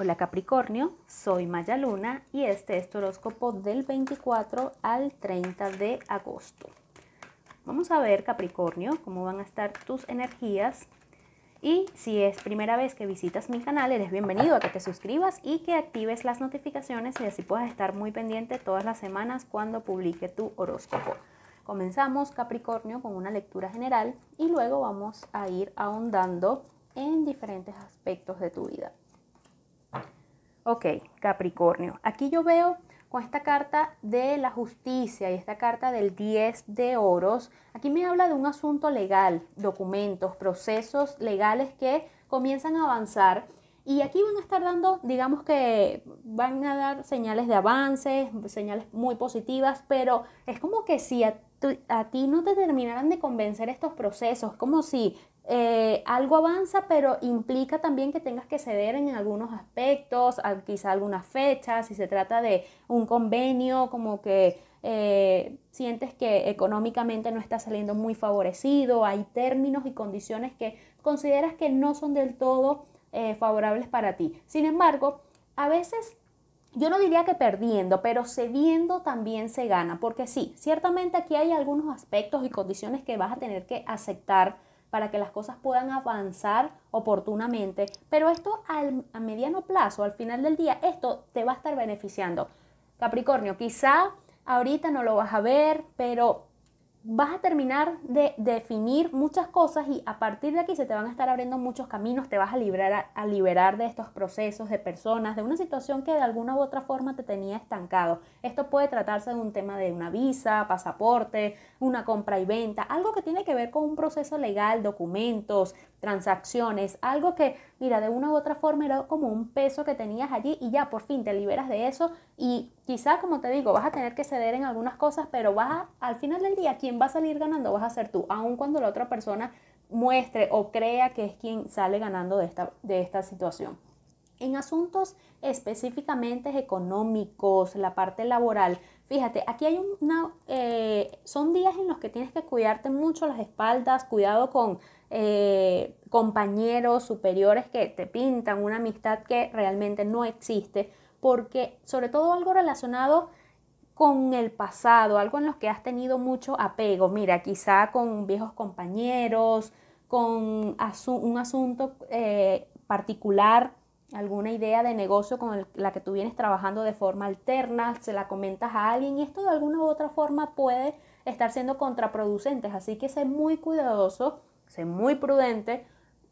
Hola Capricornio, soy Maya Luna y este es tu horóscopo del 24 al 30 de agosto. Vamos a ver Capricornio cómo van a estar tus energías y si es primera vez que visitas mi canal, eres bienvenido a que te suscribas y que actives las notificaciones y así puedas estar muy pendiente todas las semanas cuando publique tu horóscopo. Comenzamos Capricornio con una lectura general y luego vamos a ir ahondando en diferentes aspectos de tu vida. Ok, Capricornio. Aquí yo veo con esta carta de la justicia y esta carta del 10 de oros, aquí me habla de un asunto legal, documentos, procesos legales que comienzan a avanzar y aquí van a estar dando, digamos que van a dar señales de avance, señales muy positivas, pero es como que si a, ti no te terminaran de convencer estos procesos, como si eh, algo avanza, pero implica también que tengas que ceder en algunos aspectos, quizá algunas fechas, si se trata de un convenio, como que eh, sientes que económicamente no está saliendo muy favorecido, hay términos y condiciones que consideras que no son del todo eh, favorables para ti. Sin embargo, a veces yo no diría que perdiendo, pero cediendo también se gana, porque sí, ciertamente aquí hay algunos aspectos y condiciones que vas a tener que aceptar para que las cosas puedan avanzar oportunamente, pero esto al, a mediano plazo, al final del día, esto te va a estar beneficiando. Capricornio, quizá ahorita no lo vas a ver, pero vas a terminar de definir muchas cosas y a partir de aquí se te van a estar abriendo muchos caminos, te vas a liberar, a liberar de estos procesos, de personas, de una situación que de alguna u otra forma te tenía estancado. Esto puede tratarse de un tema de una visa, pasaporte, una compra y venta, algo que tiene que ver con un proceso legal, documentos, transacciones, algo que, mira, de una u otra forma era como un peso que tenías allí y ya por fin te liberas de eso y quizá, como te digo, vas a tener que ceder en algunas cosas, pero vas a, al final del día, quien va a salir ganando vas a ser tú, aun cuando la otra persona muestre o crea que es quien sale ganando de esta, de esta situación. En asuntos específicamente económicos, la parte laboral, fíjate, aquí hay una, eh, son días en los que tienes que cuidarte mucho las espaldas, cuidado con eh, compañeros superiores que te pintan una amistad que realmente no existe, porque sobre todo algo relacionado con el pasado, algo en lo que has tenido mucho apego, mira, quizá con viejos compañeros, con un asunto eh, particular, alguna idea de negocio con la que tú vienes trabajando de forma alterna, se la comentas a alguien y esto de alguna u otra forma puede estar siendo contraproducente, así que sé muy cuidadoso sé muy prudente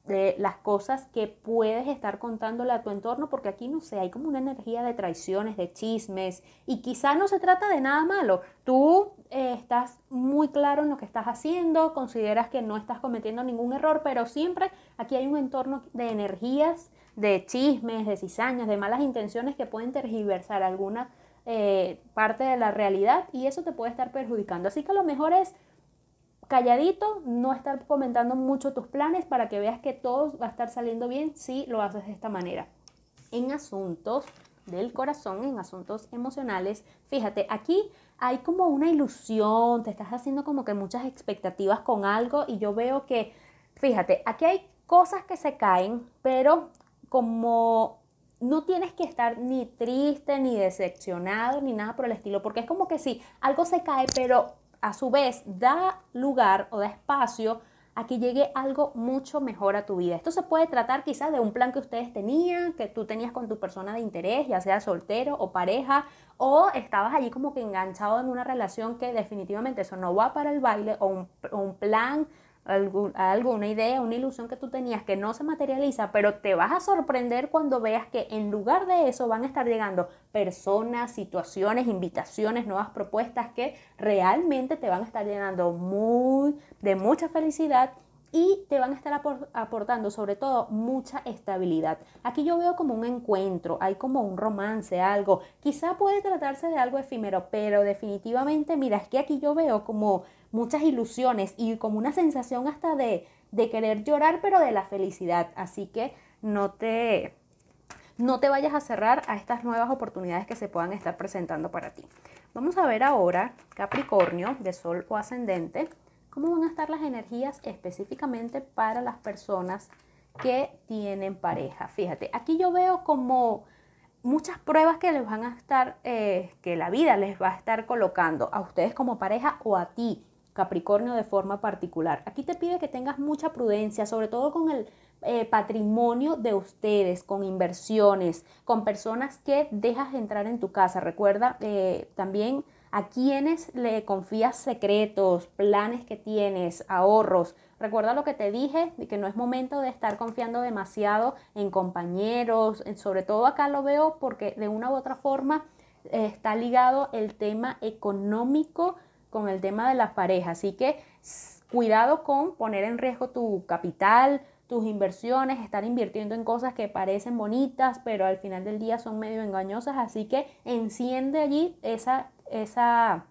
de las cosas que puedes estar contándole a tu entorno, porque aquí no sé, hay como una energía de traiciones, de chismes, y quizá no se trata de nada malo. Tú eh, estás muy claro en lo que estás haciendo, consideras que no estás cometiendo ningún error, pero siempre aquí hay un entorno de energías, de chismes, de cizañas, de malas intenciones que pueden tergiversar alguna eh, parte de la realidad y eso te puede estar perjudicando. Así que lo mejor es calladito, no estar comentando mucho tus planes para que veas que todo va a estar saliendo bien si lo haces de esta manera. En asuntos del corazón, en asuntos emocionales, fíjate, aquí hay como una ilusión, te estás haciendo como que muchas expectativas con algo y yo veo que, fíjate, aquí hay cosas que se caen, pero como no tienes que estar ni triste, ni decepcionado, ni nada por el estilo, porque es como que sí, algo se cae, pero a su vez da lugar o da espacio a que llegue algo mucho mejor a tu vida. Esto se puede tratar quizás de un plan que ustedes tenían, que tú tenías con tu persona de interés, ya sea soltero o pareja, o estabas allí como que enganchado en una relación que definitivamente eso no va para el baile, o un, un plan algo, una idea, una ilusión que tú tenías que no se materializa, pero te vas a sorprender cuando veas que en lugar de eso van a estar llegando personas, situaciones, invitaciones, nuevas propuestas que realmente te van a estar llenando muy, de mucha felicidad y te van a estar aportando sobre todo mucha estabilidad. Aquí yo veo como un encuentro, hay como un romance, algo. Quizá puede tratarse de algo efímero, pero definitivamente, mira, es que aquí yo veo como muchas ilusiones y como una sensación hasta de, de querer llorar, pero de la felicidad. Así que no te, no te vayas a cerrar a estas nuevas oportunidades que se puedan estar presentando para ti. Vamos a ver ahora Capricornio de Sol o Ascendente cómo van a estar las energías específicamente para las personas que tienen pareja. Fíjate, aquí yo veo como muchas pruebas que les van a estar, eh, que la vida les va a estar colocando a ustedes como pareja o a ti, Capricornio, de forma particular. Aquí te pide que tengas mucha prudencia, sobre todo con el eh, patrimonio de ustedes, con inversiones, con personas que dejas entrar en tu casa. Recuerda eh, también a quienes le confías secretos, planes que tienes, ahorros. Recuerda lo que te dije, de que no es momento de estar confiando demasiado en compañeros, sobre todo acá lo veo porque de una u otra forma eh, está ligado el tema económico con el tema de las parejas. Así que cuidado con poner en riesgo tu capital, tus inversiones, estar invirtiendo en cosas que parecen bonitas, pero al final del día son medio engañosas. Así que enciende allí esa, esa,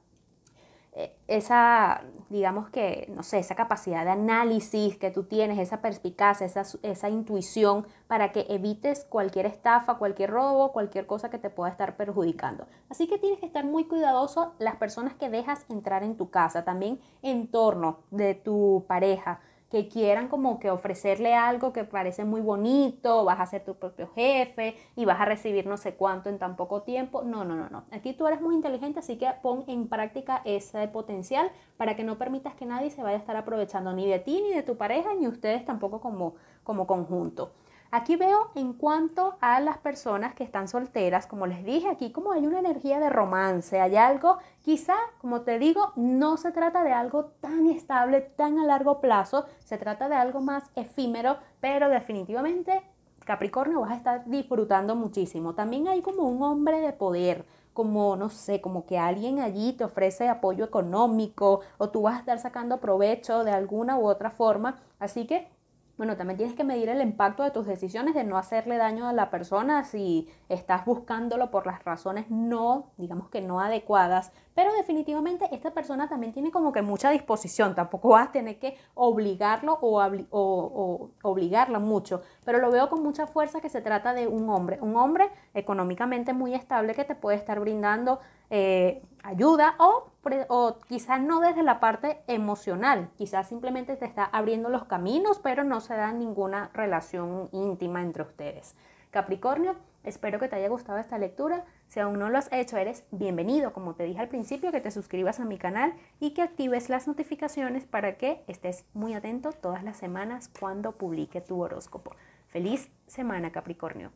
eh, esa, digamos que, no sé, esa capacidad de análisis que tú tienes, esa perspicacia, esa, esa intuición para que evites cualquier estafa, cualquier robo, cualquier cosa que te pueda estar perjudicando. Así que tienes que estar muy cuidadoso las personas que dejas entrar en tu casa, también en torno de tu pareja que quieran como que ofrecerle algo que parece muy bonito, vas a ser tu propio jefe y vas a recibir no sé cuánto en tan poco tiempo. No, no, no, no. Aquí tú eres muy inteligente, así que pon en práctica ese potencial para que no permitas que nadie se vaya a estar aprovechando ni de ti, ni de tu pareja, ni ustedes tampoco como, como conjunto. Aquí veo en cuanto a las personas que están solteras, como les dije, aquí como hay una energía de romance, hay algo, quizá, como te digo, no se trata de algo tan estable, tan a largo plazo, se trata de algo más efímero, pero definitivamente Capricornio vas a estar disfrutando muchísimo. También hay como un hombre de poder, como, no sé, como que alguien allí te ofrece apoyo económico o tú vas a estar sacando provecho de alguna u otra forma. Así que bueno, también tienes que medir el impacto de tus decisiones de no hacerle daño a la persona si estás buscándolo por las razones no, digamos que no adecuadas. Pero definitivamente esta persona también tiene como que mucha disposición. Tampoco vas a tener que obligarlo o, obligarla mucho. Pero lo veo con mucha fuerza que se trata de un hombre. Un hombre económicamente muy estable que te puede estar brindando eh, ayuda o, o quizás no desde la parte emocional, quizás simplemente te está abriendo los caminos, pero no se da ninguna relación íntima entre ustedes. Capricornio, espero que te haya gustado esta lectura. Si aún no lo has hecho, eres bienvenido, como te dije al principio, que te suscribas a mi canal y que actives las notificaciones para que estés muy atento todas las semanas cuando publique tu horóscopo. Feliz semana, Capricornio.